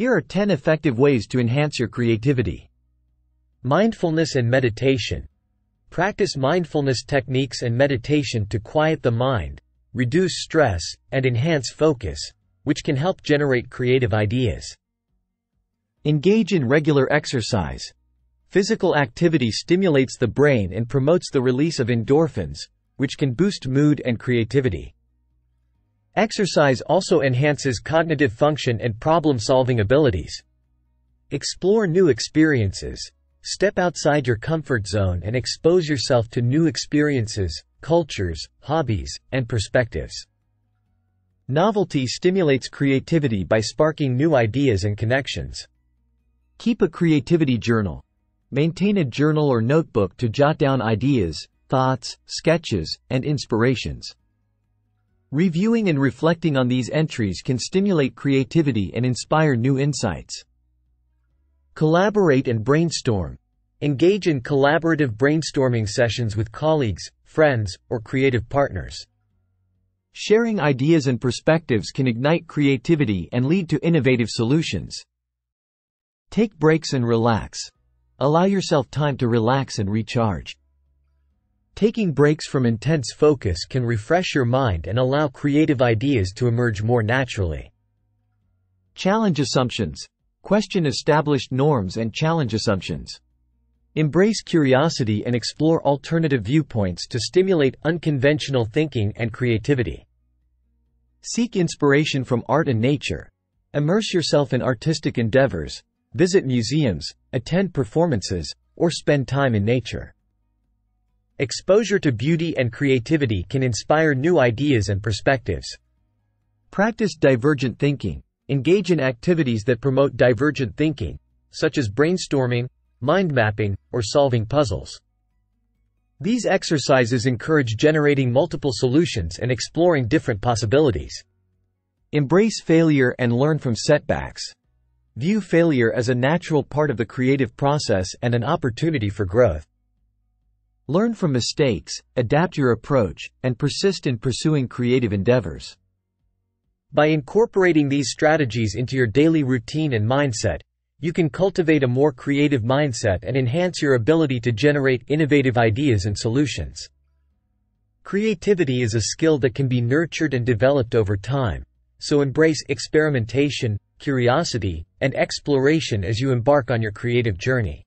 Here are 10 effective ways to enhance your creativity. Mindfulness and meditation. Practice mindfulness techniques and meditation to quiet the mind, reduce stress, and enhance focus, which can help generate creative ideas. Engage in regular exercise. Physical activity stimulates the brain and promotes the release of endorphins, which can boost mood and creativity. Exercise also enhances cognitive function and problem-solving abilities. Explore new experiences. Step outside your comfort zone and expose yourself to new experiences, cultures, hobbies, and perspectives. Novelty stimulates creativity by sparking new ideas and connections. Keep a creativity journal. Maintain a journal or notebook to jot down ideas, thoughts, sketches, and inspirations. Reviewing and reflecting on these entries can stimulate creativity and inspire new insights. Collaborate and brainstorm. Engage in collaborative brainstorming sessions with colleagues, friends, or creative partners. Sharing ideas and perspectives can ignite creativity and lead to innovative solutions. Take breaks and relax. Allow yourself time to relax and recharge. Taking breaks from intense focus can refresh your mind and allow creative ideas to emerge more naturally. Challenge assumptions. Question established norms and challenge assumptions. Embrace curiosity and explore alternative viewpoints to stimulate unconventional thinking and creativity. Seek inspiration from art and nature. Immerse yourself in artistic endeavors, visit museums, attend performances, or spend time in nature. Exposure to beauty and creativity can inspire new ideas and perspectives. Practice divergent thinking. Engage in activities that promote divergent thinking, such as brainstorming, mind mapping, or solving puzzles. These exercises encourage generating multiple solutions and exploring different possibilities. Embrace failure and learn from setbacks. View failure as a natural part of the creative process and an opportunity for growth. Learn from mistakes, adapt your approach, and persist in pursuing creative endeavors. By incorporating these strategies into your daily routine and mindset, you can cultivate a more creative mindset and enhance your ability to generate innovative ideas and solutions. Creativity is a skill that can be nurtured and developed over time, so embrace experimentation, curiosity, and exploration as you embark on your creative journey.